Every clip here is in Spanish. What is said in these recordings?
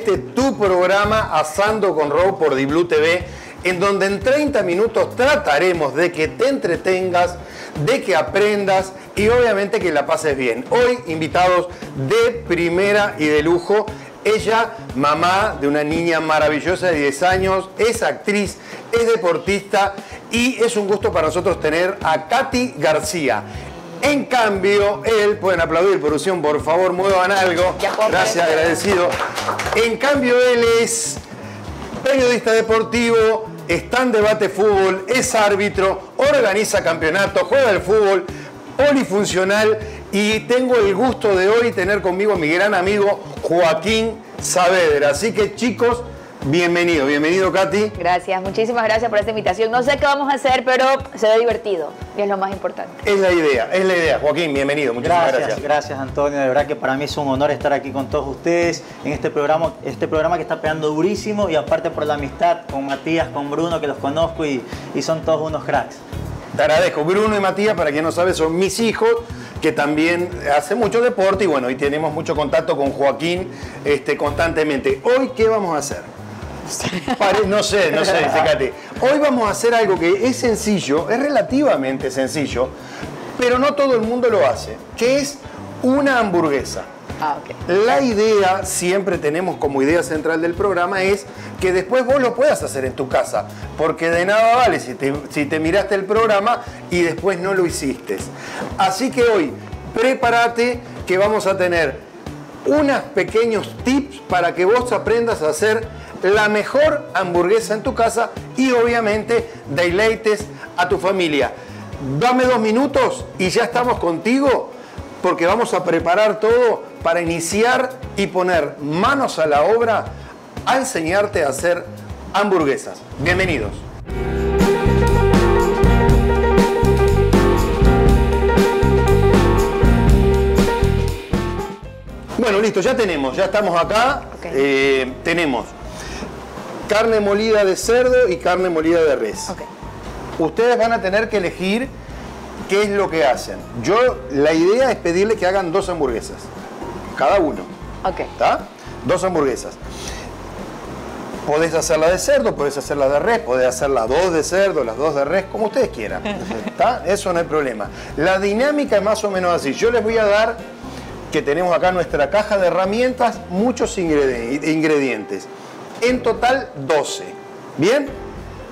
este tu programa Asando con Row por Diblu TV, en donde en 30 minutos trataremos de que te entretengas, de que aprendas y obviamente que la pases bien. Hoy invitados de primera y de lujo. Ella, mamá de una niña maravillosa de 10 años, es actriz, es deportista y es un gusto para nosotros tener a Katy García. En cambio, él, pueden aplaudir, producción, por favor, muevan algo. Gracias, agradecido. En cambio, él es periodista deportivo, está en debate fútbol, es árbitro, organiza campeonatos, juega el fútbol, polifuncional y tengo el gusto de hoy tener conmigo a mi gran amigo Joaquín Saavedra. Así que chicos, Bienvenido, bienvenido Katy. Gracias, muchísimas gracias por esta invitación. No sé qué vamos a hacer, pero se ve divertido y es lo más importante. Es la idea, es la idea. Joaquín, bienvenido, muchísimas gracias. Gracias, gracias Antonio, de verdad que para mí es un honor estar aquí con todos ustedes en este programa, este programa que está pegando durísimo y aparte por la amistad con Matías, con Bruno, que los conozco y, y son todos unos cracks. Te agradezco. Bruno y Matías, para quien no sabe, son mis hijos que también hacen mucho deporte y bueno, y tenemos mucho contacto con Joaquín este, constantemente. Hoy, ¿qué vamos a hacer? no sé, no sé, dice Hoy vamos a hacer algo que es sencillo, es relativamente sencillo, pero no todo el mundo lo hace, que es una hamburguesa. Ah, La idea, siempre tenemos como idea central del programa, es que después vos lo puedas hacer en tu casa, porque de nada vale si te, si te miraste el programa y después no lo hiciste. Así que hoy, prepárate que vamos a tener unos pequeños tips para que vos aprendas a hacer la mejor hamburguesa en tu casa y obviamente deleites a tu familia. Dame dos minutos y ya estamos contigo porque vamos a preparar todo para iniciar y poner manos a la obra a enseñarte a hacer hamburguesas. Bienvenidos. Bueno, listo, ya tenemos, ya estamos acá. Eh, tenemos carne molida de cerdo y carne molida de res. Ustedes van a tener que elegir qué es lo que hacen. Yo, la idea es pedirle que hagan dos hamburguesas, cada uno. Ok. ¿Está? Dos hamburguesas. Podés hacerla de cerdo, podés hacerla de res, podés hacer las dos de cerdo, las dos de res, como ustedes quieran. ¿Está? Eso no hay problema. La dinámica es más o menos así. Yo les voy a dar, que tenemos acá nuestra caja de herramientas, muchos ingredientes en total 12. ¿Bien?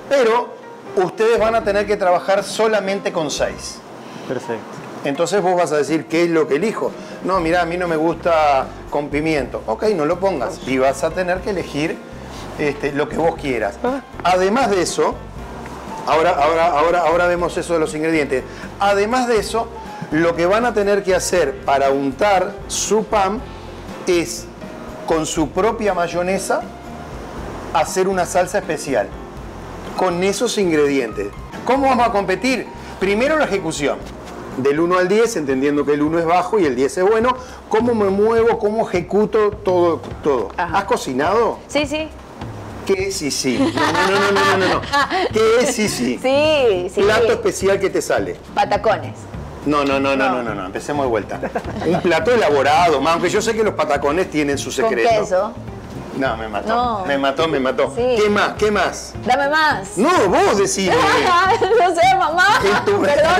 Pero ustedes van a tener que trabajar solamente con 6. Perfecto. Entonces vos vas a decir, ¿qué es lo que elijo? No, mira, a mí no me gusta con pimiento. Ok, no lo pongas. Y vas a tener que elegir este, lo que vos quieras. Ah. Además de eso, ahora, ahora, ahora, ahora vemos eso de los ingredientes. Además de eso, lo que van a tener que hacer para untar su pan es con su propia mayonesa hacer una salsa especial con esos ingredientes. ¿Cómo vamos a competir? Primero la ejecución. Del 1 al 10, entendiendo que el 1 es bajo y el 10 es bueno. ¿Cómo me muevo? ¿Cómo ejecuto todo? todo? ¿Has cocinado? Sí, sí. ¿Qué sí, sí? No, no, no, no, no, ¿Qué es sí, sí? Sí, sí. Plato especial que te sale. Patacones. No, no, no, no, no, no, no, empecemos de vuelta. Un plato elaborado, aunque yo sé que los patacones tienen su secreto. Con queso. No, me mató. Me mató, me mató. ¿Qué más? ¿Qué más? Dame más. No, vos decís. no sé, mamá.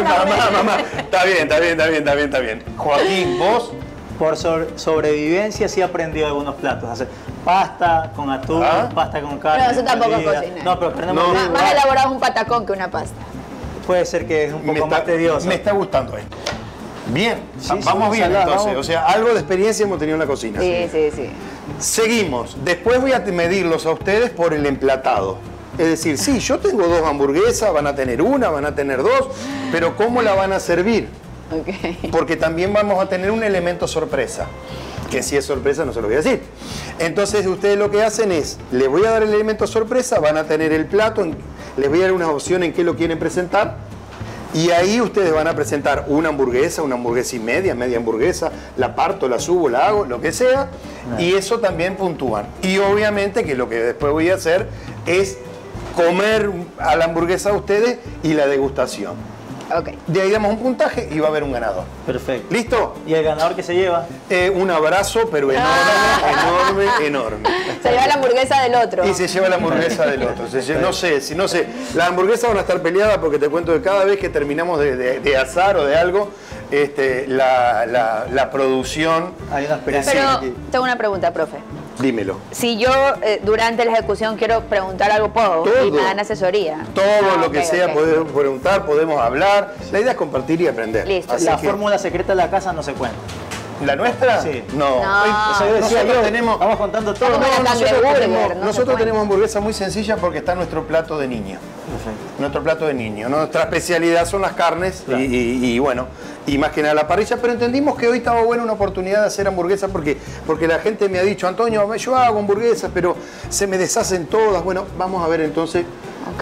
mamá, mamá. Está bien, está bien, está bien, está bien, está bien. Joaquín, vos. Por sobrevivencia sí aprendí algunos platos. Hacer pasta con atún, ¿Ah? pasta con carne. No, eso tampoco es cocina. No, pero no, más, más elaborado un patacón que una pasta. Puede ser que es un poco más tedioso. Me está gustando esto. Bien, vamos bien entonces. O sea, algo de experiencia hemos tenido en la cocina. Sí, sí, sí. Seguimos. Después voy a medirlos a ustedes por el emplatado. Es decir, sí, yo tengo dos hamburguesas, van a tener una, van a tener dos, pero ¿cómo la van a servir? Porque también vamos a tener un elemento sorpresa, que si es sorpresa no se lo voy a decir. Entonces ustedes lo que hacen es, les voy a dar el elemento sorpresa, van a tener el plato, les voy a dar una opción en qué lo quieren presentar, y ahí ustedes van a presentar una hamburguesa, una hamburguesa y media, media hamburguesa, la parto, la subo, la hago, lo que sea, y eso también puntúan. Y obviamente que lo que después voy a hacer es comer a la hamburguesa a ustedes y la degustación. Ok. De ahí damos un puntaje y va a haber un ganador. Perfecto. ¿Listo? ¿Y el ganador que se lleva? Eh, un abrazo, pero enorme, Ah. enorme, enorme. Se lleva la hamburguesa del otro. Y se lleva la hamburguesa del otro. Se no sé, si no sé. Las hamburguesas van a estar peleadas porque te cuento que cada vez que terminamos de, de- de asar o de algo, este, la, la- la producción. Hay una experiencia Pero tengo una pregunta, profe. Dímelo. Si yo eh, durante la ejecución quiero preguntar algo, ¿puedo? Y Todo. me dan asesoría. Todo Ah, lo que sea podemos preguntar, podemos hablar. La idea es compartir y aprender. Listo. Así La que- fórmula secreta de la casa no se cuenta. ¿La nuestra? Sí. No. No. Yo decía Nosotros yo, tenemos- Vamos contando todo. La nosotros tenemos, no nosotros tenemos hamburguesa muy sencilla porque está nuestro plato de niño. Perfecto. Nuestro plato de niño. Nuestra especialidad son las carnes Claro. y, y- y, bueno, y más que nada la parrilla, pero entendimos que hoy estaba buena una oportunidad de hacer hamburguesas porque, porque la gente me ha dicho, Antonio, yo hago hamburguesas, pero se me deshacen todas. Bueno, vamos a ver entonces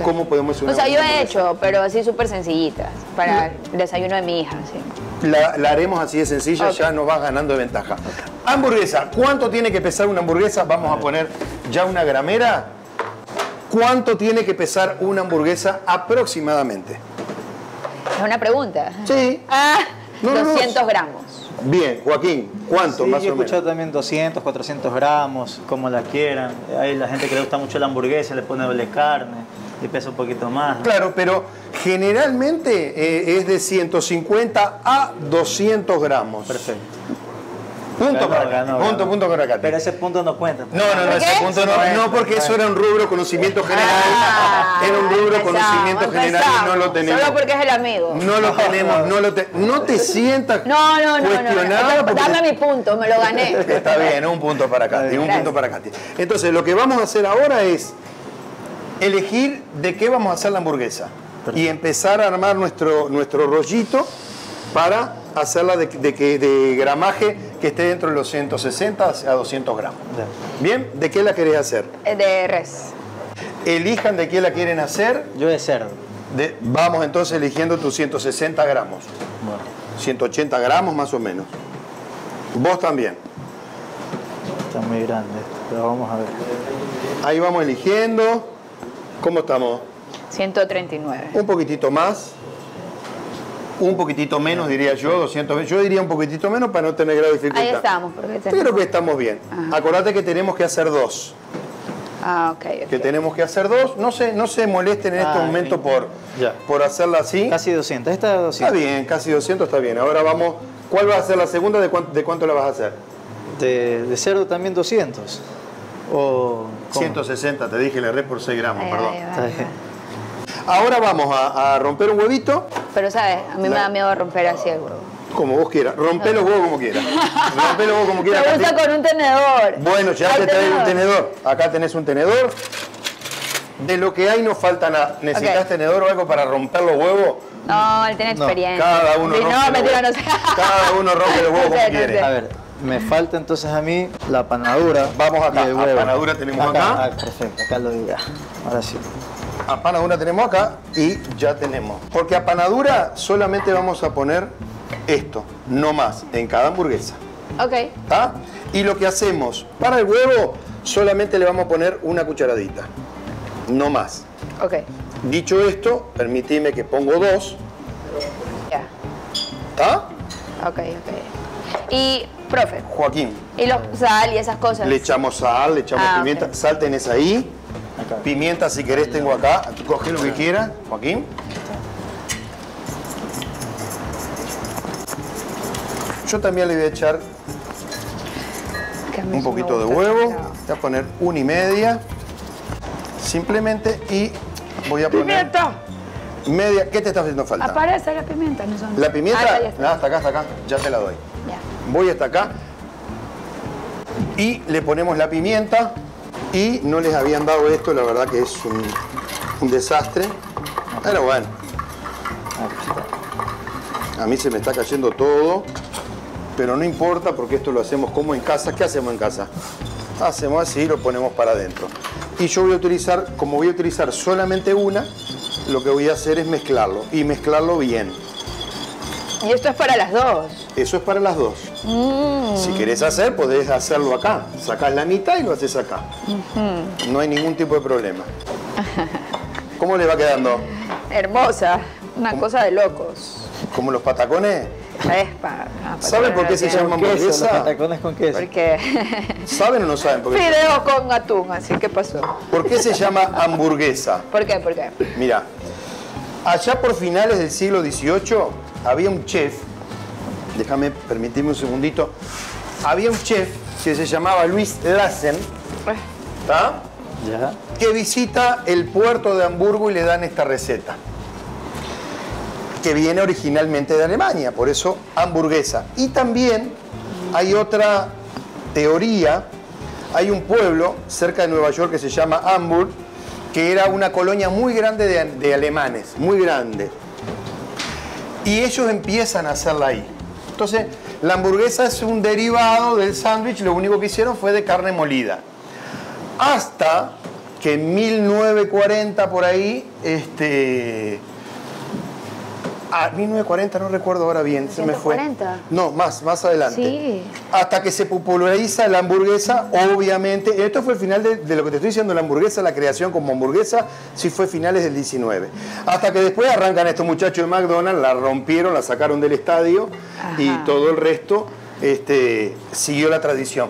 cómo podemos hacer O una sea, yo he hecho, pero así súper sencillitas. Para el desayuno de mi hija, sí. La, la haremos así de sencilla, ya nos va ganando de ventaja. Hamburguesa, ¿cuánto tiene que pesar una hamburguesa? Vamos a poner ya una gramera. ¿Cuánto tiene que pesar una hamburguesa aproximadamente? Es una pregunta. Sí. Ah, No, no, no. 200 gramos. Bien, Joaquín, ¿cuánto Sí, más yo he o menos? escuchado también 200, 400 gramos, como la quieran. Hay la gente que le gusta mucho la hamburguesa, le pone doble carne y pesa un poquito más. ¿no? Claro, pero generalmente eh, es de 150 a 200 gramos. Perfecto. Punto Ganó, para acá. ganó, Punto, ganó. punto para acá. Pero ese punto no cuenta. No, no, no, ¿Por ese punto no, no, porque eso era un rubro conocimiento general. Ah, era un rubro empezamos, conocimiento general y no lo tenemos. Solo porque es el amigo. No lo tenemos, no lo te, no te sientas No, no, no, no. cuestionada no. Dame mi punto, me lo gané. Está bien, un punto para Katy, un Gracias. punto para Katy. Entonces, lo que vamos a hacer ahora es elegir de qué vamos a hacer la hamburguesa y empezar a armar nuestro, nuestro rollito para hacerla de, de, que- de gramaje que esté dentro de los 160 a 200 gramos. Ya. Bien, ¿de qué la querés hacer? Es de res. Elijan de qué la quieren hacer. Yo de cerdo. De- vamos entonces eligiendo tus 160 gramos. Bueno, 180 gramos más o menos. Vos también. está muy grande, pero vamos a ver. Ahí vamos eligiendo. ¿Cómo estamos? 139. Un poquitito más. Un poquitito menos, diría yo, 200. Yo diría un poquitito menos para no tener grave dificultad. Ahí estamos. Porque tenemos- creo que estamos bien. Ajá. Acordate que tenemos que hacer dos. Ah, ok. ok. Que tenemos que hacer dos. No se, no se molesten en este Ah, momento por, Ya. por hacerla así. Casi 200. Esta es Está 200. bien, casi 200 está bien. Ahora vamos. ¿Cuál va a ser la segunda? ¿De cuánto, de cuánto la vas a hacer? De, de cerdo también 200. O. ¿cómo? 160, te dije, le erré por 6 gramos, Ahí, perdón. ahí ahí. Ahora vamos a, a romper un huevito, Pero, ¿sabes? A mí me La- da miedo romper así el huevo. como vos quieras. Rompe los huevos como quieras. Rompe los huevos como Me quieras. gusta Katy. con un tenedor. Bueno, ya te traigo un tenedor. Acá tenés un tenedor. De lo que hay no falta nada. ¿Necesitas tenedor o algo para romper los huevos? No, él tiene No, experiencia. Cada uno Sí, rompe No, los mentira, no huevos. sé. Cada uno rompe los huevos No sé, como no quiere. sé. A ver, me falta entonces a mí la panadura. Vamos acá, y el a huevo. panadura tenemos acá. Ah, perfecto, acá lo diga. Ahora sí. A panadura tenemos acá y ya tenemos. Porque a panadura solamente vamos a poner esto, no más, en cada hamburguesa. Ok. ¿Está? Y lo que hacemos, para el huevo solamente le vamos a poner una cucharadita, no más. Ok. Dicho esto, permitime que pongo dos, Ya. ¿está? Ok, ok. Y, profe, Joaquín, y los sal y esas cosas. le echamos sal, le echamos Ah, pimienta, ok. sal tenés ahí, Acá. pimienta si querés tengo acá, coge lo que quieras, Joaquín. Yo también le voy a echar un poquito de huevo, voy a poner una y media, simplemente, y voy a poner ¡Pimienta! media, ¿qué te está haciendo falta? Aparece la pimienta, no son. La pimienta, Ah, ya está. nada, hasta acá, hasta acá, ya te la doy. Ya. Voy hasta acá y le ponemos la pimienta y no les habían dado esto, la verdad que es un, desastre. Pero bueno, a mí se me está cayendo todo, pero no importa porque esto lo hacemos como en casa. ¿Qué hacemos en casa? Hacemos así y lo ponemos para adentro. Y yo voy a utilizar, como voy a utilizar solamente una, lo que voy a hacer es mezclarlo y mezclarlo bien. Y esto es para las dos. Eso es para las dos. Si querés hacer, podés hacerlo acá. Sacás la mitad y lo haces acá. No hay ningún tipo de problema. ¿Cómo le va quedando? Hermosa. Una cosa de locos. Como los patacones. Es pa- ¿Saben por qué se llama hamburguesa? patacones con queso. Porque ¿Saben o no saben por qué? fideos con atún, así que pasó. ¿Por qué se llama hamburguesa? ¿Por qué? ¿Por qué? Mira, allá por finales del siglo XVIII había un chef, déjame, permitirme un segundito, había un chef que se llamaba Luis Lassen, ¿está? Que visita el puerto de Hamburgo y le dan esta receta, que viene originalmente de Alemania, por eso hamburguesa. Y también hay otra teoría, hay un pueblo cerca de Nueva York que se llama Hamburg, que era una colonia muy grande de, de alemanes, muy grande. Y ellos empiezan a hacerla ahí. Entonces, la hamburguesa es un derivado del sándwich, lo único que hicieron fue de carne molida hasta que en 1940 por ahí, este, a 1940 no recuerdo ahora bien, se me fue. 140. No, más, más adelante. Sí. Hasta que se populariza la hamburguesa, obviamente, esto fue el final de, de lo que te estoy diciendo, la hamburguesa, la creación como hamburguesa, sí fue finales del 19. Hasta que después arrancan estos muchachos de McDonald's, la rompieron, la sacaron del estadio y todo el resto este, siguió la tradición.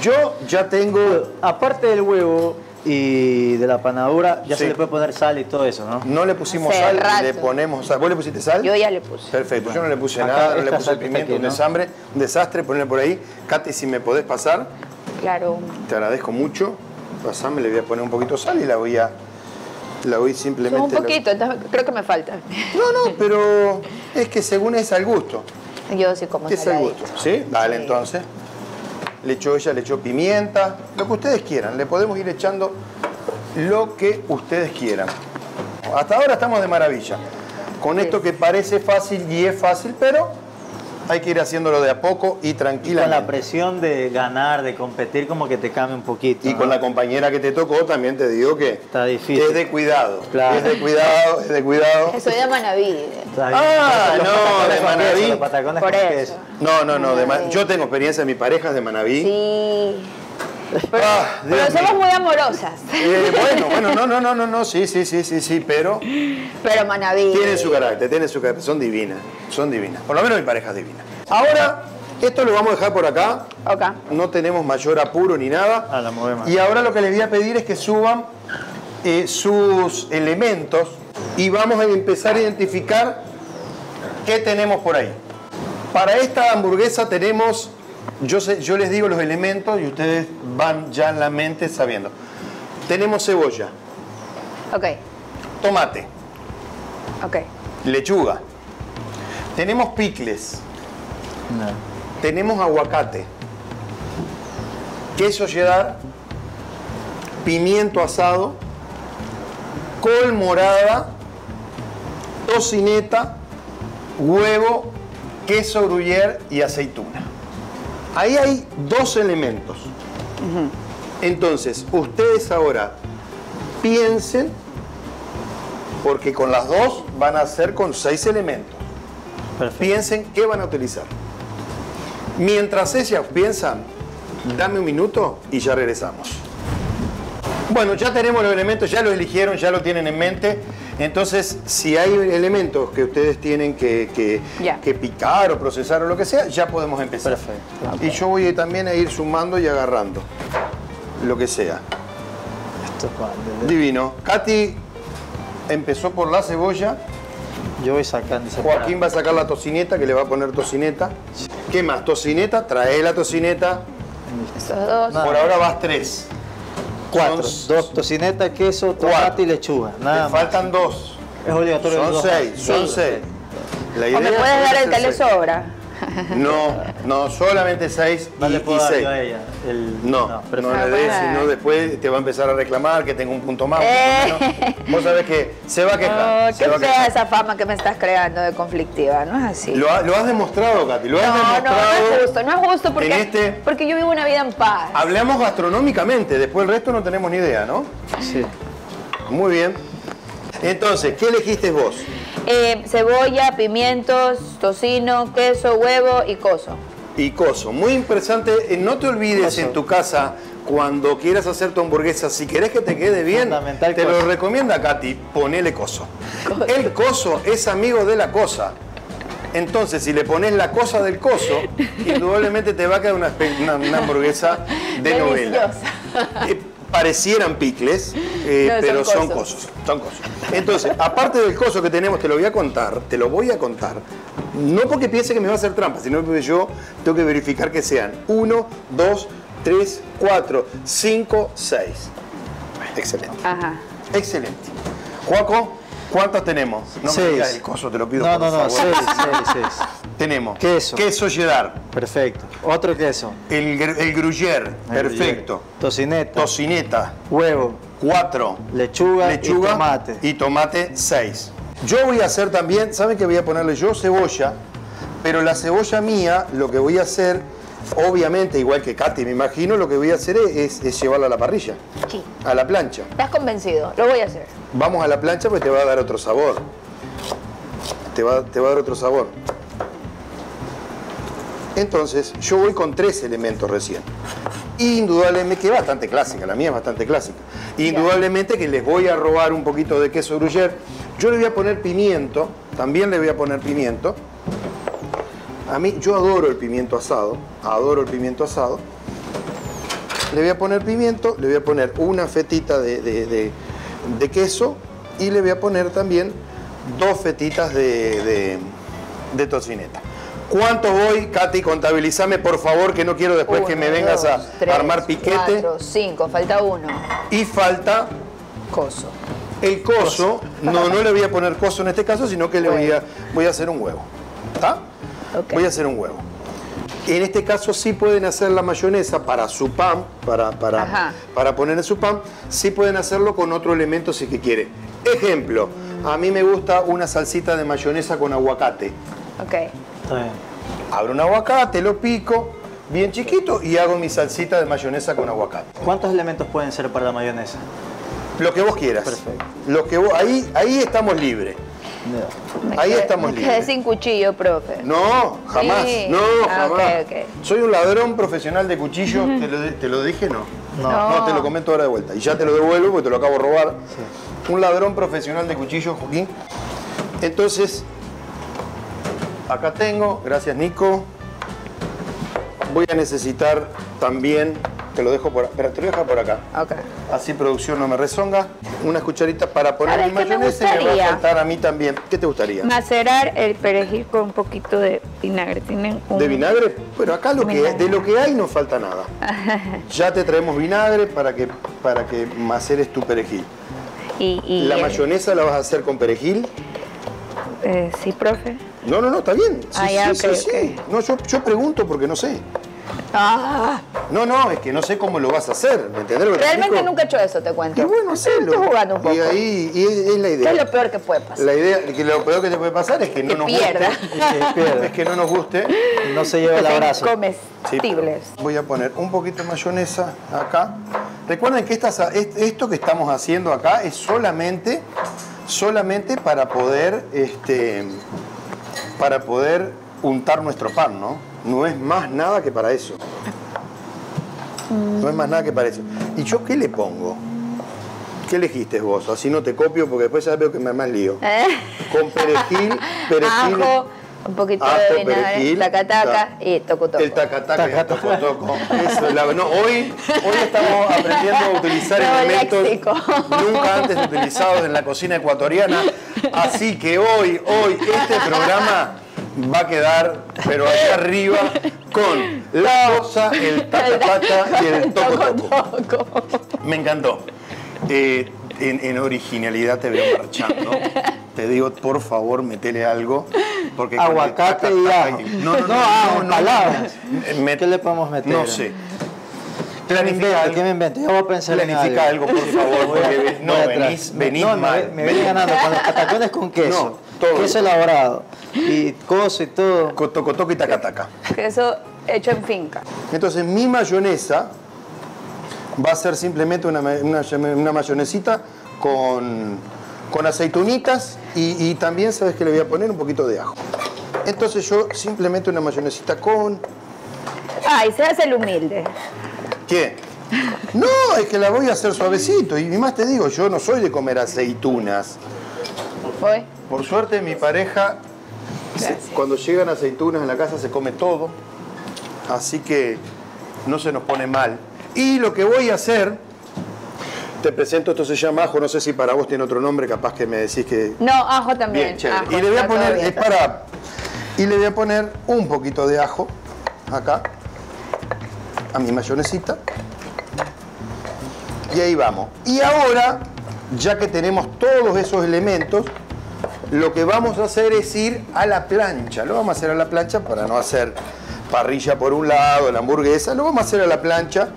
Yo ya tengo Aparte del huevo y de la panadura, ya Sí. se le puede poner sal y todo eso, ¿no? No le pusimos Hace sal, rato. le ponemos sal. ¿Vos le pusiste sal? Yo ya le puse. Perfecto, yo no le puse nada, no le puse pimiento, aquí, un ¿no? desastre, un desastre, ponerle por ahí. Katy, si me podés pasar, Claro. te agradezco mucho. Pasame, le voy a poner un poquito de sal y la voy a. La voy simplemente. un poquito, entonces creo que me falta. No, no, pero es que según es al gusto. Yo sí como Es al gusto. ¿Sí? Dale Sí. entonces. Le echó ella, le echó pimienta, lo que ustedes quieran. Le podemos ir echando lo que ustedes quieran. Hasta ahora estamos de maravilla. Con esto que parece fácil y es fácil, pero hay que ir haciéndolo de a poco y Con la presión de ganar, de competir, como que te cambia un poquito. Y ¿no? con la compañera que te tocó también te digo que Está difícil. es de cuidado. Claro. Es de cuidado, es de cuidado. Soy de Manaví. Ah, no, de Manaví. queso, los patacones Por eso. No, no, no. de yo tengo experiencia, mi pareja es de Manaví. Sí. Pero, Ah, pero somos muy amorosas. Eh, bueno, bueno, no, no, no, no, no, sí, sí, sí, sí, sí, pero Pero Manaví. tienen su carácter, tienen su carácter, son divinas, son divinas. Por lo menos mi pareja es divina. Ahora, esto lo vamos a dejar por acá, Ok. no tenemos mayor apuro ni nada. Ah, la movemos. Y ahora lo que les voy a pedir es que suban eh, sus elementos y vamos a empezar a identificar qué tenemos por ahí. Para esta hamburguesa tenemos, yo, sé- yo les digo los elementos y ustedes van ya en la mente sabiendo. Tenemos cebolla, Ok. tomate, Ok. lechuga, tenemos picles, No. tenemos aguacate, queso cheddar, pimiento asado, col morada, tocineta, huevo, queso gruyere y aceituna. Ahí hay dos elementos. Entonces, ustedes ahora piensen, porque con las dos van a ser con seis elementos. Perfecto. Piensen qué van a utilizar. Mientras ellas piensan, dame un minuto y ya regresamos. Bueno, ya tenemos los elementos, ya los eligieron, ya lo tienen en mente. Entonces, si hay elementos que ustedes tienen que, que- Ya. que picar o procesar o lo que sea, ya podemos empezar. Perfecto. Y yo voy también a ir sumando y agarrando lo que sea. Esto es para- de- Divino. Katy empezó por la cebolla. Yo voy sacando Joaquín va a sacar la tocineta, que le va a poner tocineta. ¿Qué más? Tocineta, trae la tocineta. Estos dos. Por ahora vas tres. Cuatro. Son- Dos tocineta, queso, tomate Cuatro. y lechuga. Nada Te más. faltan dos. Es obligatorio. Son dos seis, más. son Sí. seis. La O idea me es puedes dar el que le seis. sobra. No, no, solamente seis No y, le y puedo dar seis. yo a ella. El, No, no, perfecto. le des, sino después te va a empezar a reclamar que tengo un punto más. Eh. menos. Vos sabés que se va a quejar. Oh, se qué fea esa fama que me estás creando de conflictiva, ¿no es así? Lo, ha- lo has demostrado, Katy, lo has no, no, demostrado. no es justo, no es justo porque, este- porque yo vivo una vida en paz. Hablamos gastronómicamente, después el resto no tenemos ni idea, ¿no? Sí. Muy bien. Entonces, ¿qué elegiste vos? Eh, cebolla, pimientos, tocino, queso, huevo y coso. Y coso, muy interesante, eh, no te olvides Coso. en tu casa cuando quieras hacer tu hamburguesa, si querés que te quede bien, te lo recomienda Katy, ponele coso. El coso es amigo de la cosa. Entonces, si le pones la cosa del coso, indudablemente te va a quedar una, espe- una- una hamburguesa de novela. Deliciosa. parecieran picles, eh, No, son pero son cosos. cosos. Son cosos. Entonces, aparte del coso que tenemos, te lo voy a contar, te lo voy a contar. No porque piense que me va a hacer trampa, sino porque yo tengo que verificar que sean 1, 2, 3, 4, 5, 6. Excelente. Ajá. Excelente. Juaco, ¿cuántos tenemos? No me Seis. digas el coso, te lo pido No, por no, no, favor. seis, seis, seis. Tenemos Queso. queso cheddar, Perfecto. Otro queso. el, el perfecto. Tocineta. Tocineta, Huevo. 4. Lechuga, lechuga y tomate. y tomate 6. Yo voy a hacer también, ¿saben qué voy a ponerle yo? Cebolla, pero la cebolla mía lo que voy a hacer, obviamente, igual que Katy, me imagino, lo que voy a hacer es, es llevarla a la parrilla, Sí. a la plancha. ¿Estás convencido? Lo voy a hacer. Vamos a la plancha pues te va a dar otro sabor. Te va, te va a dar otro sabor. Entonces, yo voy con tres elementos recién. Indudablemente, que es bastante clásica, la mía es bastante clásica. Indudablemente que les voy a robar un poquito de queso gruyère. Yo le voy a poner pimiento, también le voy a poner pimiento. A mí, yo adoro el pimiento asado, adoro el pimiento asado. Le voy a poner pimiento, le voy a poner una fetita de, de- de- de queso y le voy a poner también dos fetitas de tocineta. ¿Cuánto voy, Katy? Contabilizame, por favor, que no quiero después que me vengas a tres, armar piquete. Cuatro, cinco, falta uno. Y falta Coso. el coso. No, no le voy a poner coso en este caso, sino que le voy a, voy a hacer un huevo. ¿Está? Ok. Voy a hacer un huevo. En este caso sí pueden hacer la mayonesa para su pan, para, para, para poner en su pan, sí pueden hacerlo con otro elemento si que quiere. Ejemplo, a mí me gusta una salsita de mayonesa con aguacate. Ok. Está bien. Abro un aguacate, lo pico bien chiquito y hago mi salsita de mayonesa con aguacate. ¿Cuántos elementos pueden ser para la mayonesa? Lo que vos quieras. Perfecto. Lo que vos, ahí, ahí estamos libres. Me Ahí quedé- estamos me quedé libres. sin cuchillo, profe. No, jamás. Sí. No, Ah, jamás. Soy un ladrón profesional de cuchillos. ¿Te, lo, te lo dije? No. No. No, te lo comento ahora de vuelta. Y ya te lo devuelvo porque te lo acabo de robar. Un ladrón profesional de cuchillos, Joaquín. Entonces, acá tengo, gracias Nico. Voy a necesitar también, te lo dejo por, espera, te lo dejar por acá. Así producción no me rezonga. Unas cucharitas para poner ¿Sabes mi qué me mayonesa y me va a faltar a mí también. ¿Qué te gustaría? Macerar el perejil con un poquito de vinagre. Tienen un... ¿De vinagre? Bueno, acá lo que, de lo que hay no falta nada. Ya te traemos vinagre para que, para que maceres tu perejil. Y, y ¿La el- mayonesa la vas a hacer con perejil? eh, sí, profe. No, no, no, está bien. Sí, Ah, ya, sí, sí, sí. No, yo, yo pregunto porque no sé. Ah, No, no, es que no sé cómo lo vas a hacer, ¿me entendés realmente nunca he hecho eso, te cuento. Y bueno, hacelo. Estoy jugando un poco. Y ahí y es, es la ¿Qué idea. es lo peor que puede pasar? La idea, que lo peor que te puede pasar es que no Que nos pierda. guste. Que pierda. Es que no nos guste. No se lleva el abrazo. Sí, comestibles. Voy a poner un poquito de mayonesa acá. Recuerden que estas- est- esto que estamos haciendo acá es solamente, solamente para poder, este, para poder untar nuestro pan, ¿no? No es más nada que para eso. No es más nada que para eso. ¿Y yo qué le pongo? ¿Qué elegiste vos? Así no te copio porque después ya veo que me armás lío. ¿Eh? Con perejil, perejil. Ajo, un poquito de vinagre, perejil, taca-taca ta- y toco-toco. El tacataca y el Taca-taca. toco-toco. Eso es la- no, hoy, hoy estamos aprendiendo a utilizar elementos léxico. nunca antes utilizados en la cocina ecuatoriana. Así que hoy, hoy, este programa va a quedar, pero allá arriba, con la cosa, el taca-taca y el toco-toco. Me encantó. Eh, en, en originalidad te veo marchando. Te digo, por favor, metele algo. Porque el Aguacate taca, y ajo. No, no, no. ah, no, no, palabras. ¿Qué le podemos meter? No sé. ¿Qué me Planifica algo. ¿Qué me invento? Yo voy a pensar en Planifica algo, por favor, porque no, venís, venís no, me- mal. Me, ganando con los patacones con queso. No, todo. Queso elaborado. Y coso y todo. Toco, toco y taca, taca. Queso hecho en finca. Entonces, mi mayonesa va a ser simplemente una, una, una mayonesita con, con aceitunitas y, y también, ¿sabes que Le voy a poner un poquito de ajo. Entonces yo simplemente una mayonesita con... Ay, se hace el humilde. ¿Qué? No, es que la voy a hacer suavecito. Y más te digo, yo no soy de comer aceitunas. Voy. Por suerte mi pareja, se- cuando llegan aceitunas en la casa se come todo. Así que no se nos pone mal. Y lo que voy a hacer, te presento, esto se llama ajo, no sé si para vos tiene otro nombre, capaz que me decís que... No, ajo también. Bien, chévere. Ajo, y le voy a poner, es para... Y le voy a poner un poquito de ajo acá, a mi mayonesita. Y ahí vamos. Y ahora, ya que tenemos todos esos elementos, lo que vamos a hacer es ir a la plancha. Lo vamos a hacer a la plancha para no hacer parrilla por un lado, la hamburguesa. Lo vamos a hacer a la plancha.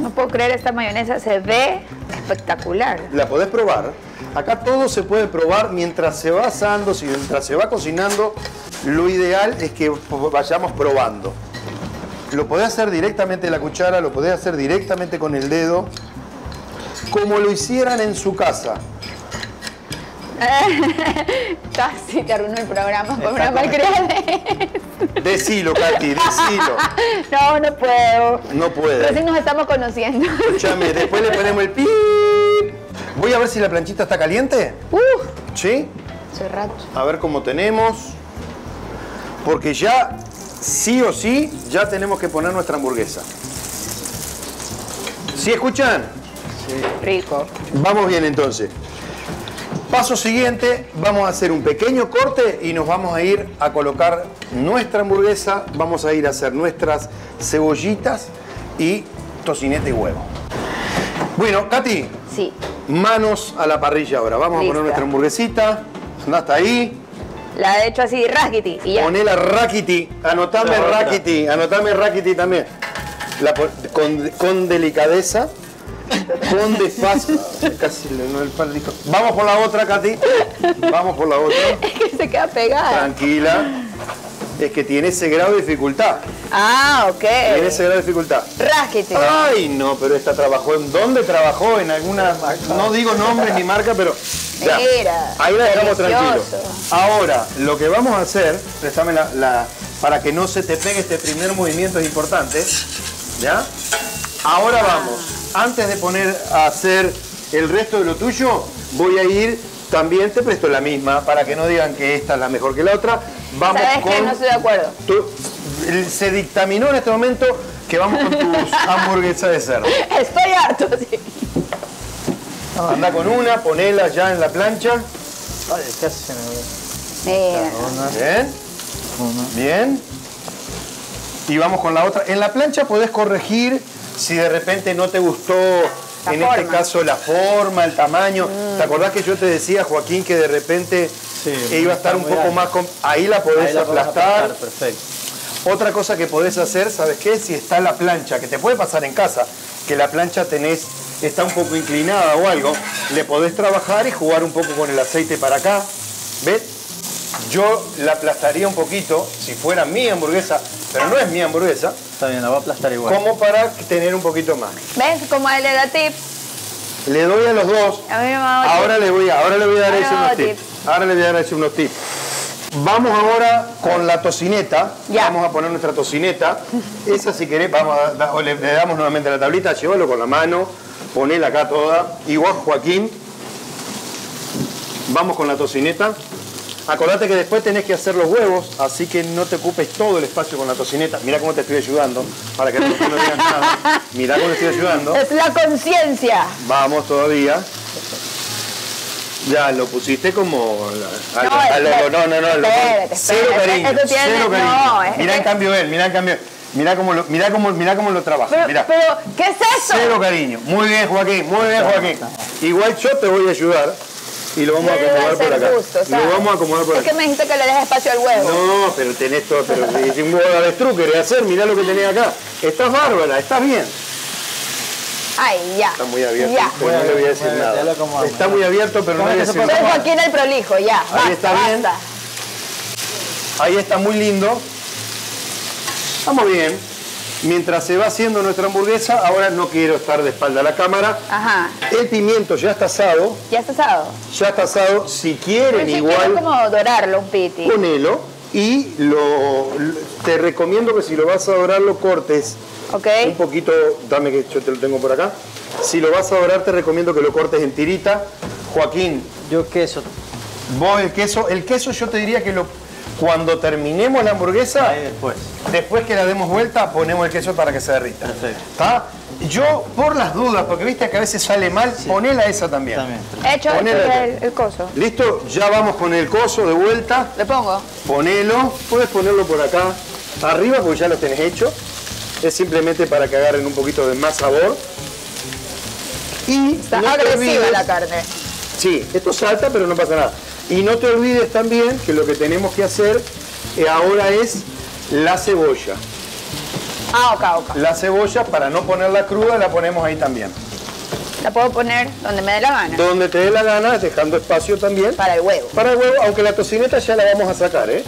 No puedo creer, esta mayonesa se ve espectacular. La podés probar. Acá todo se puede probar mientras se va asando, mientras se va cocinando. Lo ideal es que vayamos probando. Lo podés hacer directamente la cuchara, lo podés hacer directamente con el dedo, como lo hicieran en su casa. Casi te arruinó el programa por una malcriada. Decilo, Katy, decilo. No, no puedo. No sí puede. nos estamos conociendo. Escúchame, después le ponemos el pi. Voy a ver si la planchita está caliente. Uh, ¿Sí? hace rato. A ver cómo tenemos. Porque ya, sí o sí, ya tenemos que poner nuestra hamburguesa. ¿Sí escuchan? Rico. Vamos bien entonces. Paso siguiente, vamos a hacer un pequeño corte y nos vamos a ir a colocar nuestra hamburguesa, vamos a ir a hacer nuestras cebollitas y tocineta y huevo. Bueno, Katy, Sí. manos a la parrilla ahora. Vamos a poner nuestra hamburguesita. Anda hasta ahí. La he hecho así, rasquiti, y ya. Poné la Rakiti, anotame. Rakiti, anotame Rakiti también. La con delicadeza, con despacio. Casi le- no, el pal dijo. Vamos por la otra, Katy. Vamos por la otra. Es que se queda pegada. Tranquila. Es que tiene ese grado de dificultad. Ah, ok. Tiene ese grado de dificultad. Rasquiti. Ay, no, pero esta trabajó en. ¿Dónde trabajó? En alguna. No digo nombres ni marca, pero. ya. Mira, Ahí la dejamos tranquilo. Ahora, lo que vamos a hacer, préstame la, la- para que no se te pegue este primer movimiento es importante. ¿Ya? Ahora vamos. Antes de poner a hacer el resto de lo tuyo, voy a ir. También te presto la misma para que no digan que esta es la mejor que la otra. Vamos ¿Sabes con qué? No estoy de acuerdo. tu- se dictaminó en este momento que vamos con tus hamburguesas de cerdo. Estoy harto, sí. Anda con una, ponela ya en la plancha. Bien. Bien. Y vamos con la otra. En la plancha podés corregir si de repente no te gustó, La en este caso, la forma, el tamaño. ¿Te acordás que yo te decía, Joaquín, que de repente Sí, iba a estar un poco más... Ahí la podés Ahí la aplastar. aplastar, Perfecto. Otra cosa que podés hacer, ¿sabes qué? Si está la plancha, que te puede pasar en casa, que la plancha tenés, está un poco inclinada o algo, le podés trabajar y jugar un poco con el aceite para acá. ¿Ves? Yo la aplastaría un poquito, si fuera mi hamburguesa, pero no es mi hamburguesa, Está bien, la voy a aplastar igual. como para tener un poquito más. ¿Ves él le da tips? Le doy a los dos. A mí me va a dar Ahora le voy a, ahora le voy a dar a ese Ahora unos va tips. Ahora le voy a dar unos tips. Vamos ahora con la tocineta. Ya. Vamos a poner nuestra tocineta. Esa si querés, vamos a da- o le, le damos nuevamente la tablita, llévalo con la mano, ponela acá toda. Igual Joaquín. Vamos con la tocineta. Acordate que después tenés que hacer los huevos, así que no te ocupes todo el espacio con la tocineta. Mira cómo te estoy ayudando, para que no, no digan nada. Mira cómo te estoy ayudando. Es la conciencia. Vamos todavía. Ya lo pusiste como. a- No, a- a- espérate, no, no, no. espérate, cero cariño. eso tiene- cero no, cariño. es- Mira en cambio él, mira en cambio. Mira cómo lo, mira cómo, mira cómo lo trabaja. Pero, pero, ¿qué es eso? Cero cariño. Muy bien, Joaquín. Muy bien, Joaquín. Igual yo te voy a ayudar y lo vamos a acomodar por acá. justo. Lo vamos a acomodar por Es acá. que me dijiste que le des espacio al huevo. No, pero tenés todo, pero es un huevo de avestruz querés hacer, mirá lo que tenés acá. Estás bárbara, estás bien. Ay, ya. Está muy abierto, Ya. pero no le voy a decir Bueno, nada. Está muy abierto, pero no ¿Cómo le voy a decir puede nada. Soy Joaquín el prolijo, ya. Basta, está bien. basta. Ahí está muy lindo. Vamos bien. Mientras se va haciendo nuestra hamburguesa, ahora no quiero estar de espalda a la cámara. Ajá. El pimiento ya está asado, ¿Ya está asado? ya está asado. Si Pero quieren quiero igual, como dorarlo un piti. ponelo. y lo, te recomiendo que si lo vas a dorar lo cortes Ok. un poquito, dame que yo te lo tengo por acá. Si lo vas a dorar te recomiendo que lo cortes en tirita. Joaquín, Yo queso. vos el queso, el queso yo te diría que lo, cuando terminemos la hamburguesa, Ahí después. después que la demos vuelta, ponemos el queso para que se derrita. Perfecto. ¿Está? Yo, por las dudas, porque viste que a veces sale mal, ponela esa también. También. Hecho el, el coso. ¿Listo? Ya vamos con el coso de vuelta. Le pongo. Ponelo, puedes ponerlo por acá arriba porque ya lo tenés hecho. Es simplemente para que agarren un poquito de más sabor. Y Está no agresiva la carne. Sí, esto salta, pero no pasa nada. Y no te olvides también que lo que tenemos que hacer eh, ahora es la cebolla. Ah, ok, ok. La cebolla, para no ponerla cruda, la ponemos ahí también. La puedo poner donde me dé la gana. Donde te dé la gana, dejando espacio también. Para el huevo. Para el huevo, aunque la tocineta ya la vamos a sacar, ¿eh?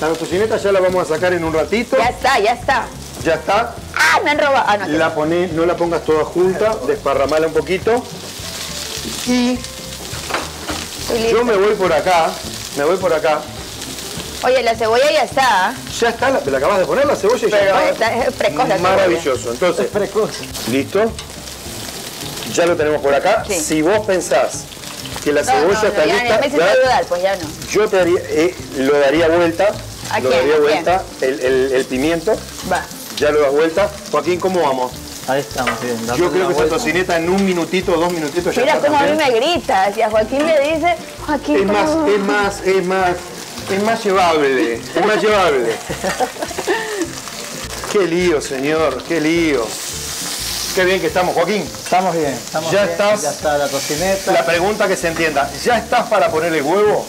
La tocineta ya la vamos a sacar en un ratito. Ya está, ya está. Ya está. Ah, me han robado. Ah, no. La poné, no la pongas toda junta, desparramala un poquito. Y. yo me voy por acá, me voy por acá. Oye, la cebolla ya está. Ya está, la, la acabas de poner la cebolla y ya está. está- es precoz la cebolla. Maravilloso. Entonces, Precoz. ¿listo? Ya lo tenemos por acá. Sí. Si vos pensás que la No, cebolla no, está lista, me ya- pues ya no. yo te daría, eh, lo daría vuelta. ¿A lo quién? daría ¿A vuelta el, el- el pimiento. Va. Ya lo das vuelta. Joaquín, ¿cómo vamos? Ahí estamos bien. Yo creo que esa vuelta. tocineta en un minutito, dos minutitos ya Mira está cómo a mí me grita. Si a Joaquín le dice, Joaquín, Es más, ¿cómo? es más, es más, es más llevable, es más llevable. Qué lío, señor, qué lío. Qué bien que estamos, Joaquín. Estamos bien. Estamos Ya bien, estás. Ya está la tocineta. La pregunta que se entienda, ¿ya estás para ponerle huevo?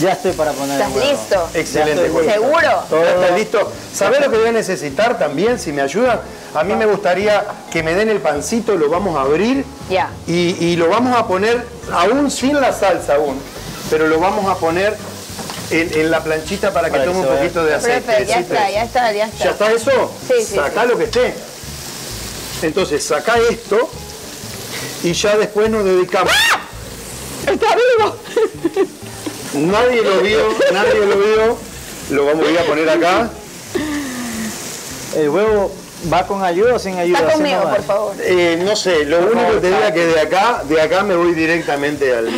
Ya estoy para poner ¿Estás el huevo. listo? Excelente. ¿Seguro? ¿Ya estás listo? ¿Sabés lo que voy a necesitar también, si me ayudan? A mí me gustaría que me den el pancito, lo vamos a abrir Ya. y, y lo vamos a poner, aún sin la salsa aún, pero lo vamos a poner en, en la planchita para que Para que tome un poquito de aceite. Profe, ya está, ya está, ya está. ¿Ya está eso? Sí, sí, Sacá sí. lo que esté. Entonces, saca esto y ya después nos dedicamos. ¡Está vivo! Nadie lo vio, nadie lo vio. Lo vamos voy a poner acá. ¿El huevo va con ayuda o sin ayuda? Está Así conmigo, por favor. Eh, no sé, lo único que te diga que de acá, de acá me voy directamente al.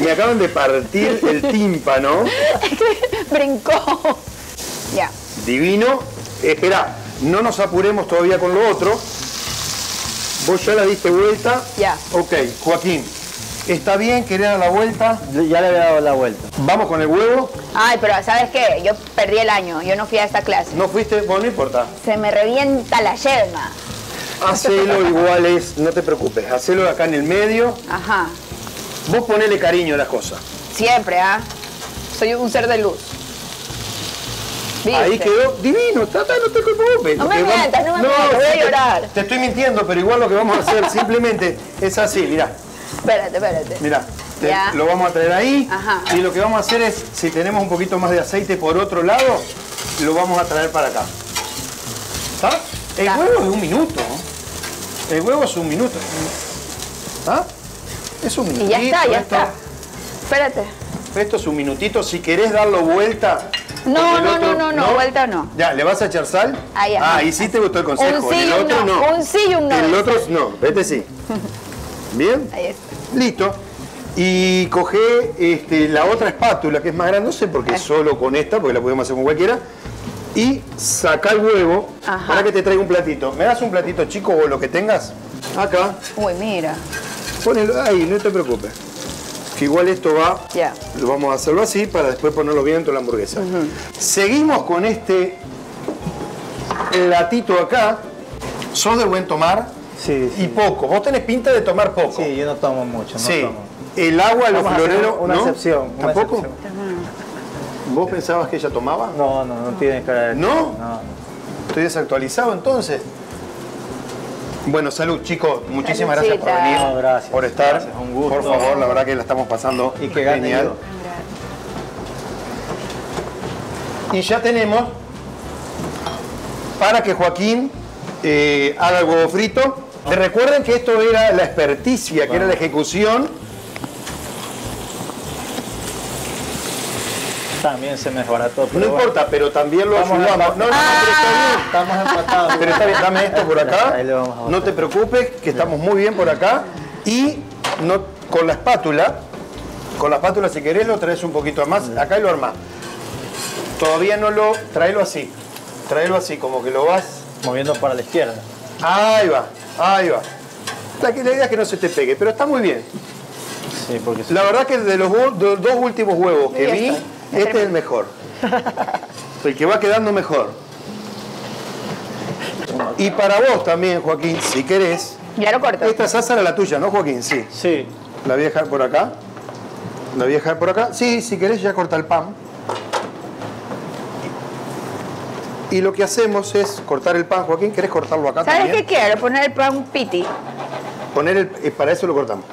Me acaban de partir el tímpano. Brincó. Ya. Divino. Espera, no nos apuremos todavía con lo otro. Vos ya la diste vuelta. Ya. Ok, Joaquín. ¿Está bien querer dar la vuelta? Ya le había dado la vuelta. Vamos con el huevo. Ay, pero ¿sabes qué? Yo perdí el año. Yo no fui a esta clase. No fuiste, bueno, no importa. Se me revienta la yema. Hacelo igual es, no te preocupes. Hacelo acá en el medio. Ajá. Vos ponele cariño a las cosas. Siempre, ¿ah? Soy un ser de luz. ¿Viste? Ahí quedó divino, tata, no te preocupes. No me mientas, no me mientas, voy a sí te- llorar. Te estoy mintiendo, pero igual lo que vamos a hacer simplemente es así, mira, Espérate, espérate. mira. Lo vamos a traer ahí Ajá. y lo que vamos a hacer es, si tenemos un poquito más de aceite por otro lado, lo vamos a traer para acá. ¿Está? El Está. huevo es un minuto. El huevo es un minuto. ¿Está? Es un Y minutito. ya está, ya esto. está. Espérate. Esto es un minutito. Si querés darlo vuelta. No, no, otro- no, no, no, vuelta no. Ya, ¿le vas a echar sal? Ahí, ah, ahí sí te gustó el consejo. Un sí En y el otro no. no. Un sí y un no. El otro no. Vete sí. Bien. Ahí está. Listo. Y coge este, la otra espátula que es más grande, no sé por qué solo con esta, porque la podemos hacer con cualquiera. Y saca el huevo. Ajá. Para que te traiga un platito. ¿Me das un platito chico o lo que tengas? Acá. Uy, mira. Ponelo ahí, no te preocupes. Que igual esto va Ya. lo vamos a hacerlo así para después ponerlo bien dentro de la hamburguesa. Seguimos con este platito acá. Sos de buen tomar Sí, y poco. Vos tenés pinta de tomar poco. Sí, yo no tomo mucho, no Sí. tomo. El agua, los hacer floreros, una ¿no? excepción, una ¿Tampoco? excepción. ¿Vos pensabas que ella tomaba? No, no, no tiene cara de... ¿No? No. Estoy desactualizado entonces. Bueno, salud chicos, muchísimas gracias por venir, No, gracias. por estar. Gracias, un gusto. Por favor, la verdad que la estamos pasando Y que genial. Y ya tenemos para que Joaquín eh, haga el huevo frito. Eh, Recuerden que esto era la experticia, que era la ejecución. También se me desbarató. No importa, pero también lo a ayudamos. No, no, no, pero está bien. Estamos empatados. Pero está bien, dame esto por acá. No te preocupes, que estamos muy bien por acá. Y no, con la espátula, con la espátula si querés lo traes un poquito más. Acá y lo armás. Todavía no lo, tráelo así. Tráelo así, como que lo vas. Moviendo para la izquierda. Ahí va, ahí va. La, idea es que no se te pegue, pero está muy bien. Sí, porque La verdad que de los, hu- de los dos últimos huevos que vi, este es el mejor. El que va quedando mejor. Y para vos también, Joaquín, si querés, Ya lo corto. esta salsa era la tuya, ¿no, Joaquín? Sí. Sí, La voy a dejar por acá. La voy a dejar por acá. Sí, si querés ya corta el pan. Y lo que hacemos es cortar el pan, Joaquín. ¿Querés cortarlo acá ¿Sabes también? qué quiero? Poner el pan piti. Poner el, eh, para eso lo cortamos.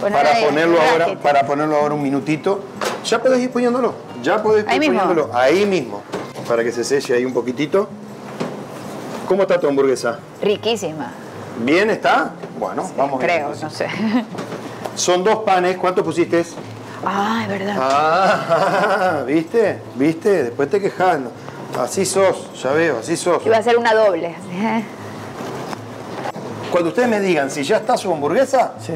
Poner para ahí, ponerlo ahora, para ponerlo ahora un minutito. Ya podés ir poniéndolo. Ya podés Ahí ir mismo. poniéndolo. Ahí mismo. Para que se selle ahí un poquitito. ¿Cómo está tu hamburguesa? Riquísima. ¿Bien está? Bueno, vamos Creo, entonces. no sé. Son dos panes. ¿Cuántos pusiste? Ah, es verdad. Ah, ¿viste? ¿Viste? Después te quejas. Así sos, ya veo, así sos. Iba a ser una doble. Cuando ustedes me digan si ya está su hamburguesa, sí.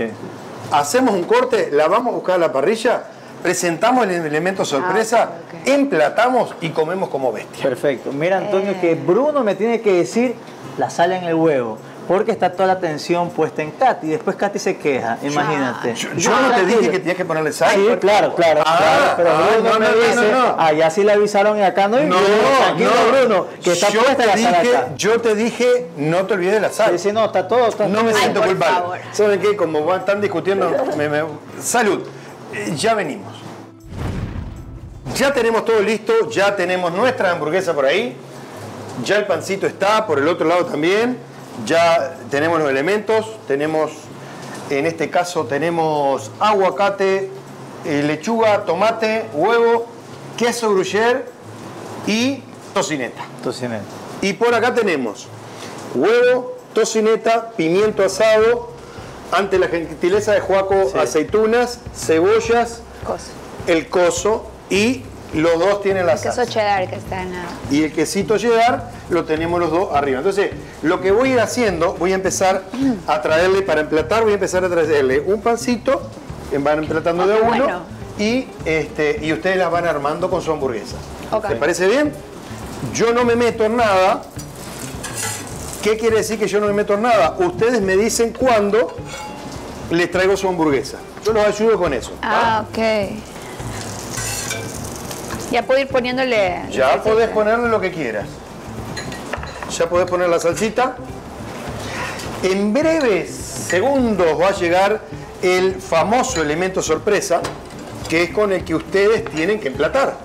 hacemos un corte, la vamos a buscar a la parrilla, presentamos el elemento sorpresa, Ah, emplatamos y comemos como bestia. Perfecto. Mira, Antonio, Eh. que Bruno me tiene que decir la sal en el huevo. Porque está toda la atención puesta en Katy. Y después Katy se queja, imagínate. Yo, yo no te dije que tenías que ponerle sal. Sí, claro, claro, Ah, claro, Pero ah, Bruno no, me no, no, dice, no, no. allá sí le avisaron y acá no. y No, Bruno, Bruno, que está yo puesta te la sal dije, acá. Yo te dije, no te olvides de la sal. No, está todo. Está No me siento culpable. ¿Saben qué? Como van- están discutiendo, me- me- salud. Eh, ya venimos. Ya tenemos todo listo, ya tenemos nuestra hamburguesa por ahí. Ya el pancito está, por el otro lado también. Ya tenemos los elementos. Tenemos, en este caso, tenemos aguacate, eh, lechuga, tomate, huevo, queso gruyere y tocineta. Tocineta. Y por acá tenemos huevo, tocineta, pimiento asado, ante la gentileza de Juaco, Sí. aceitunas, cebollas, el coso y los dos tienen la El queso salsa. cheddar que está en la... Y el quesito cheddar lo tenemos los dos arriba. Entonces, lo que voy a ir haciendo, voy a empezar a traerle, para emplatar, voy a empezar a traerle un pancito, van emplatando de uno, bueno. y, este, y ustedes las van armando con su hamburguesa. ¿Les parece bien? Yo no me meto en nada. ¿Qué quiere decir que yo no me meto en nada? Ustedes me dicen cuándo les traigo su hamburguesa. Yo los ayudo con eso. Ah, ok. Ya puedo ir poniéndole... Ya podés ponerle lo que quieras. Ya podés poner la salsita. En breves segundos va a llegar el famoso elemento sorpresa, que es con el que ustedes tienen que emplatar.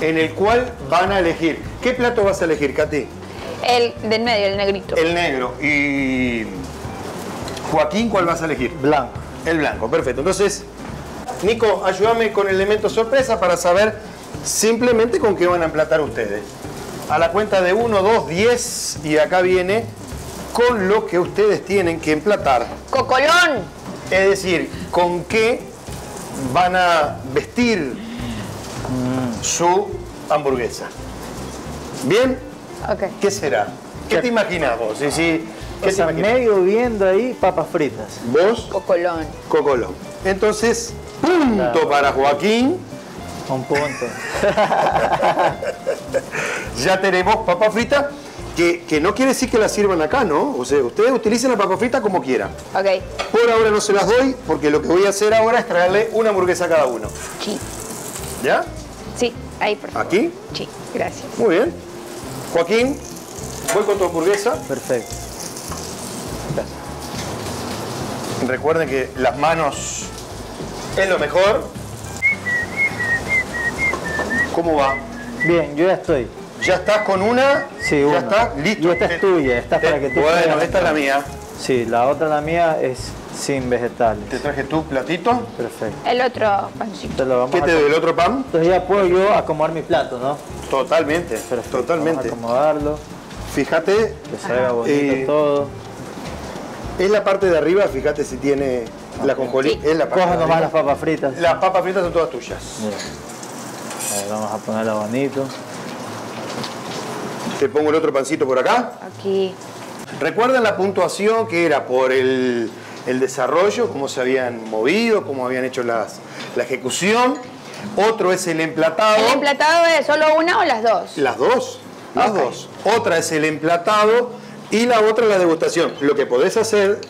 En el cual van a elegir. ¿Qué plato vas a elegir, Katy? El del medio, el negrito. El negro. Y. Joaquín, ¿cuál vas a elegir? Blanco. El blanco, perfecto. Entonces, Nico, ayúdame con el elemento sorpresa para saber simplemente con qué van a emplatar ustedes. A la cuenta de 1, 2, 10 y acá viene con lo que ustedes tienen que emplatar. ¡Cocolón! Es decir, con qué van a vestir su hamburguesa. ¿Bien? Ok. ¿Qué será? ¿Qué te imaginas vos? Sí, sí. ¿Qué O te imaginas? medio viendo ahí papas fritas. Vos, Cocolón. Cocolón. Entonces, punto para Joaquín. Un punto. Ya tenemos papa frita, que, que no quiere decir que la sirvan acá, ¿no? O sea, ustedes utilicen la papa frita como quieran. Ok. Por ahora no se las doy, porque lo que voy a hacer ahora es traerle una hamburguesa a cada uno. Sí. ¿Ya? Sí, ahí, por favor. ¿Aquí? Sí, gracias. Muy bien. Joaquín, voy con tu hamburguesa. Perfecto. Recuerden que las manos es lo mejor. ¿Cómo va? Bien, yo ya estoy. ¿Ya estás con una? Sí, ¿Ya una. está? Listo. Y esta es tuya, esta es para que tú Bueno, esta es la mía. Sí, la otra, la mía, es sin vegetales. Te traje tu platito. Perfecto. El otro pancito. Lo vamos ¿Qué te doy el otro pan? Entonces ya puedo yo acomodar mi plato, ¿no? Totalmente. Perfecto. Totalmente. Vamos a acomodarlo, Fíjate, que salga bonito Eh, todo. es la parte de arriba, fíjate si tiene la conjolí. Sí. Es la Coja nomás las papas fritas. Las papas fritas son todas tuyas. Bien. vamos a ponerlo bonito. Te pongo el otro pancito por acá. Aquí. ¿Recuerdan la puntuación que era por el, el desarrollo, cómo se habían movido, cómo habían hecho las, la ejecución? Otro es el emplatado. ¿El emplatado es solo una o las dos? Las dos, las dos. Otra es el emplatado y la otra la degustación. Lo que podés hacer,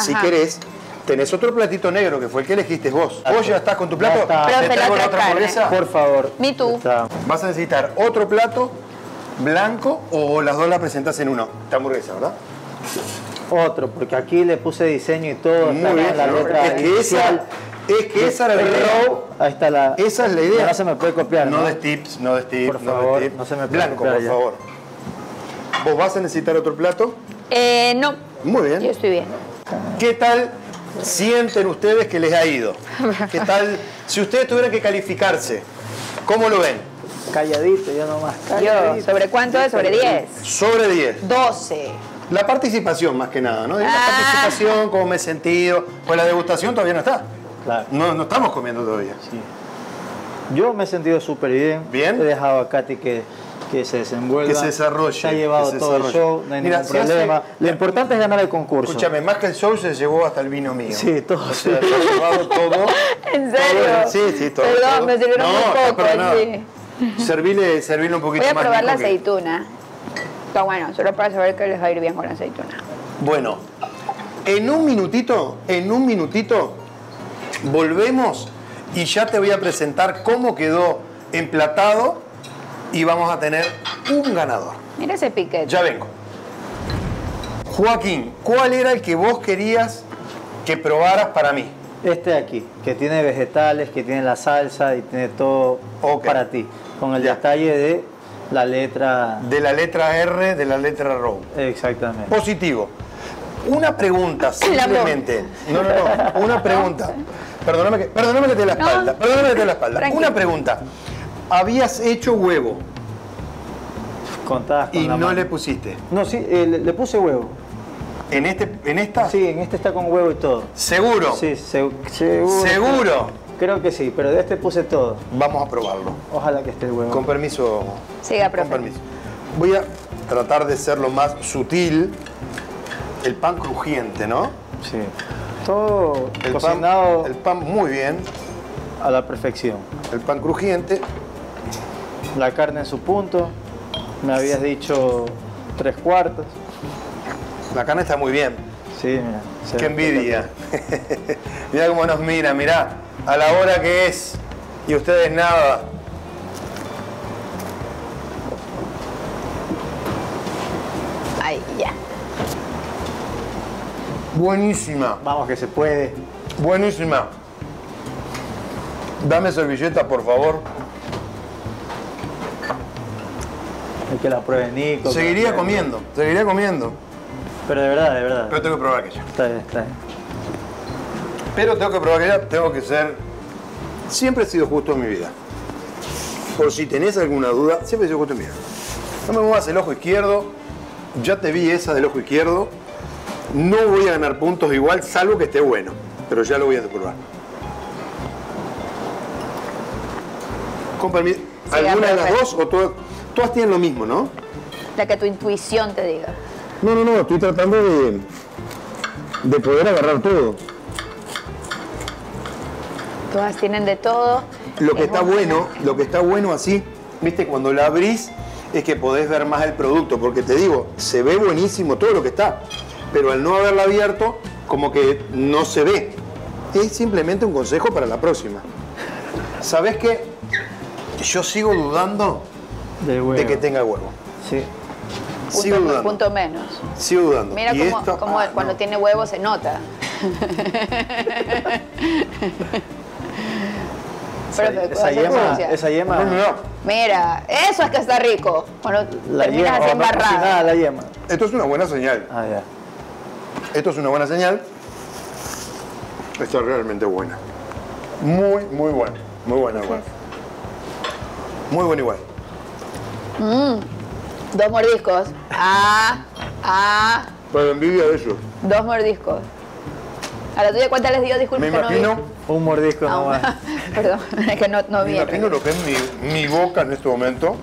si querés, tenés otro platito negro que fue el que elegiste vos. ¿Vos ya estás con tu plato? Ya está. Pero ¿Te traigo la otra hamburguesa? Por favor. Me too. Está. Vas a necesitar otro plato blanco o las dos las presentas en uno. Esta hamburguesa, ¿verdad? Otro, porque aquí le puse diseño y todo. Muy está bien, la letra es que esa, es que esa era la El idea. row, ahí está la. Esa es la idea. No se me puede copiar. No ¿no? des tips, no des tips, Por no favor, tips. no se me puede Blanco, copiar por ya. favor. ¿Vos vas a necesitar otro plato? Eh, no. Muy bien. Yo estoy bien. ¿Qué tal sienten ustedes que les ha ido? ¿Qué tal si ustedes tuvieran que calificarse? ¿Cómo lo ven? Calladito, yo nomás. Yo, calladito. ¿sobre cuánto es? Sobre 10. Sobre 10. 12. La participación más que nada, ¿no? La Ah. participación, cómo me he sentido. Pues la degustación todavía no está. Claro. No, no estamos comiendo todavía. Sí. Yo me he sentido súper bien. Bien. He dejado a Katy que, que se desenvuelva. Que se desarrolle, Se ha llevado que se todo el show, no hay Mira, ningún hace- problema. Lo importante es ganar el concurso. Escúchame, más que el show se llevó hasta el vino mío. Sí, todo. O sea, se ha llevado todo. ¿En serio? Sí, sí, todo. Perdón, todo. me sirvieron No, muy está poco. perdonado. sí. Servirle, servirle un poquito Voy a más. probar la que- aceituna. Está bueno, solo para saber que les va a ir bien con la aceituna. Bueno, en un minutito, en un minutito, volvemos y ya te voy a presentar cómo quedó emplatado y vamos a tener un ganador. Mira ese piquete. Ya vengo. Joaquín, ¿cuál era el que vos querías que probaras para mí? Este de aquí, que tiene vegetales, que tiene la salsa y tiene todo para ti. Con el Ya. detalle de la letra. De la letra R, de la letra ROW. Exactamente. Positivo. Una pregunta, simplemente. No, no, no. Una pregunta. Perdóname que, perdóname que te dé la No. espalda. Perdóname que te dé la espalda. Tranquilo. Una pregunta. Habías hecho huevo Contadas con y la no mano. le pusiste. No, sí, eh, le, le puse huevo. ¿En, este, en esta? Sí, en este está con huevo y todo. ¿Seguro? Sí, se- seguro. ¿Seguro? Creo que sí, pero de este puse todo. Vamos a probarlo. Ojalá que esté el huevo. Con permiso. Siga, Con profe. permiso. Voy a tratar de ser lo más sutil. El pan crujiente, ¿no? Sí. Todo El cocinado pan, el pan muy bien. a la perfección. El pan crujiente. La carne en su punto. Me habías dicho tres cuartos. La carne está muy bien. Sí, mira. Qué envidia. mirá cómo nos mira, mirá. A la hora que es. Y ustedes nada. Ahí, ya. Buenísima. Vamos que se puede. Buenísima. Dame servilleta, por favor. Hay que la pruebe Nico. Seguiría comiendo. Seguiría comiendo. Pero de verdad, de verdad. Pero tengo que probar aquella. Está bien, está bien. Pero tengo que probar aquella. Tengo que ser. Siempre he sido justo en mi vida. Por si tenés alguna duda, siempre he sido justo en mi vida. No me muevas el ojo izquierdo. Ya te vi esa del ojo izquierdo. No voy a ganar puntos igual, salvo que esté bueno. Pero ya lo voy a probar. Con permiso. ¿Alguna de las dos o todas? Todas tienen lo mismo, ¿no? La que tu intuición te diga. No, no, no, estoy tratando de, de poder agarrar todo. Todas tienen de todo. Lo que Es está bueno, lo que está bueno así, viste, cuando la abrís es que podés ver más el producto, porque te digo, se ve buenísimo todo lo que está, pero al no haberla abierto, como que no se ve. Es simplemente un consejo para la próxima. ¿Sabés qué? Yo sigo dudando Huevo. de que tenga huevo. Sí. Sigo Punto, dudando. punto menos. Sigo dudando. Mira Y cómo, esto- cómo ah, cuando no. tiene huevo se nota. Profe, esa, ¿puedo hacer yema, esa yema. No, no, no. Mira, eso es que está rico. Cuando La terminas yema. embarrada. la yema. Esto es una buena señal. Ah, ya. Esto es una buena señal. Está realmente buena. Muy, muy buena. Muy buena igual. Muy buena igual. Dos mordiscos. Ah, ah, Para envidia de ellos. dos mordiscos. ¿A la tuya cuántas les dio? Disculpe Me que no vi. imagino Un mordisco Ah, nomás. Perdón, es que no, no vi. Me imagino lo que es mi, mi boca en este momento.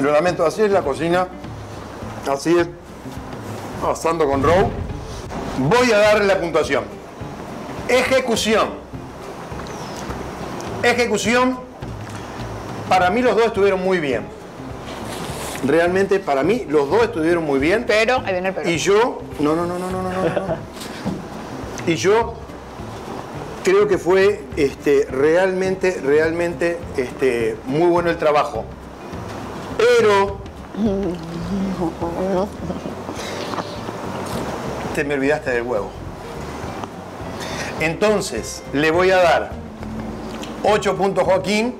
Lo lamento, así es la cocina. Así es. Pasando con Row. Voy a darle la puntuación. Ejecución. Ejecución. Para mí los dos estuvieron muy bien. Realmente para mí los dos estuvieron muy bien. Pero, ahí viene el pero. Y yo, no, no, no, no, no, no, no. y yo creo que fue este, realmente, realmente este, muy bueno el trabajo. Pero... Te me olvidaste del huevo. Entonces, le voy a dar 8 puntos Joaquín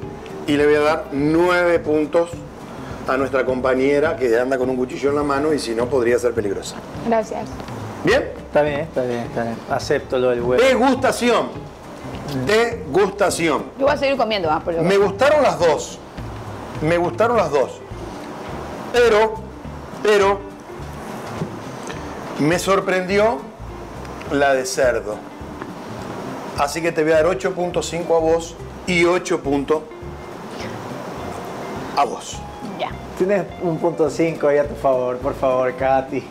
y le voy a dar 9 puntos a nuestra compañera que anda con un cuchillo en la mano y si no podría ser peligrosa. Gracias. ¿Bien? Está bien, está bien, está bien. Acepto lo del huevo. Degustación. Degustación. Yo voy a seguir comiendo, ah, por Me gustaron las dos. Me gustaron las dos. Pero, pero, me sorprendió la de cerdo. Así que te voy a dar 8.5 a vos y 8 puntos a vos. Tienes un punto cinco ahí a tu favor, por favor, Katy.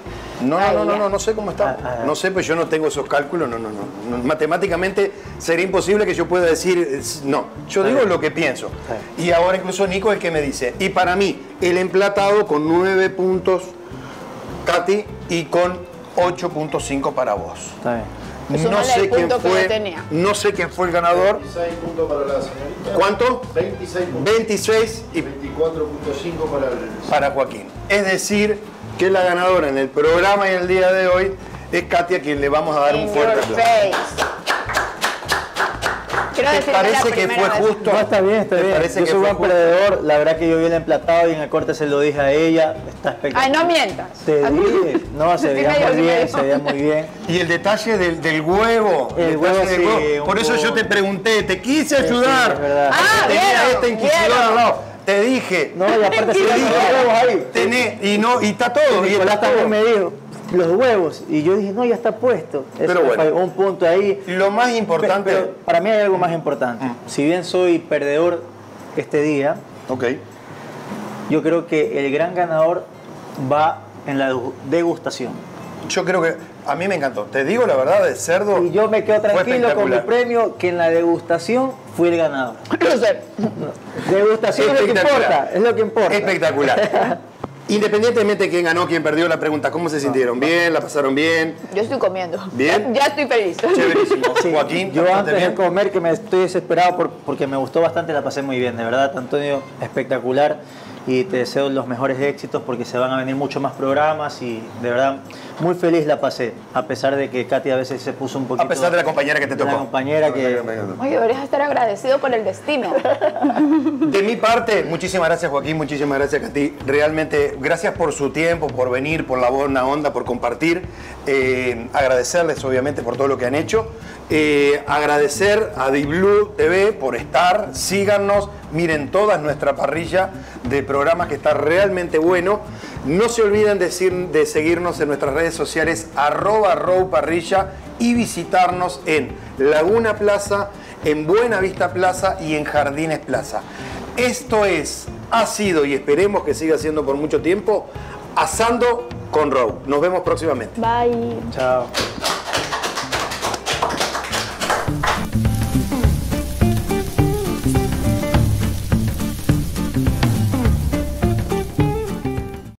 No, no, no, no, no, no sé cómo está. Ah, ah. No sé, pues yo no tengo esos cálculos, no, no, no. Matemáticamente sería imposible que yo pueda decir, no, yo digo lo que pienso. Y ahora incluso Nico es el que me dice. Y para mí, el emplatado con 9 puntos, Katy, y con 8.5 para vos. Está bien. No sé quién fue, no tenía. no sé quién fue el ganador. 26 puntos para la señorita. ¿Cuánto? 26 puntos. 26 y 24.5 para el. para Joaquín. Es decir, que la ganadora en el programa y el día de hoy es Katy a quien le vamos a dar un fuerte aplauso. Quiero ¿Te que parece que fue vez. justo? No, está bien, está ¿Te bien. parece Yo que soy fue buen perdedor. La verdad que yo vi el emplatado y en el corte se lo dije a ella. Está espectacular. Ay, no mientas. Te dije. No, se Sí veía muy sí bien, se veía muy bien. Y el detalle del, del huevo. El detalle huevo, del sí, huevo. Por eso yo te pregunté, te quise Sí, ayudar. sí, es verdad. Ah, Tenía vieron, este Te dije. No, y aparte se dije. huevos ahí. Y no, y está todo. Y Y Nicolás está también todo. me dijo, los huevos. Y yo dije, no, ya está puesto. Eso Pero bueno. Un punto ahí. Lo más importante. Pero para mí hay algo más importante. Si bien soy perdedor este día, Ok. yo creo que el gran ganador va en la degustación. Yo creo que a mí me encantó. Te digo la verdad, de cerdo. Y yo me quedo tranquilo con mi premio, que en la degustación fui el ganador. Degustación es lo que Espectacular. importa, es lo que importa. Espectacular. Independientemente de quién ganó, quién perdió, la pregunta, ¿cómo se sintieron? ¿Bien? ¿La pasaron bien? Yo estoy comiendo. Bien. Ya, ya estoy feliz. Chéverísimo. Sí, Joaquín, yo ¿la antes pasaste de bien? comer, que me estoy desesperado por- porque me gustó bastante, la pasé muy bien, de verdad, Antonio, espectacular. Y te deseo los mejores éxitos porque se van a venir muchos más programas y de verdad muy feliz la pasé, a pesar de que Katy a veces se puso un poquito... A pesar de la compañera que te de tocó. La compañera que... Oye, deberías estar agradecido con el destino. De mi parte, muchísimas gracias Joaquín, muchísimas gracias Katy. Realmente, gracias por su tiempo, por venir, por la buena onda, por compartir. Eh, agradecerles obviamente por todo lo que han hecho. Eh, agradecer a DiBlue TV por estar, síganos, miren toda nuestra parrilla de programas que está realmente bueno. No se olviden de, decir- de seguirnos en nuestras redes sociales arroba Row parrilla y visitarnos en Laguna Plaza, en Buena Vista Plaza y en Jardines Plaza. Esto es, ha sido y esperemos que siga siendo por mucho tiempo, Asando con Row. Nos vemos próximamente. Bye. Chao.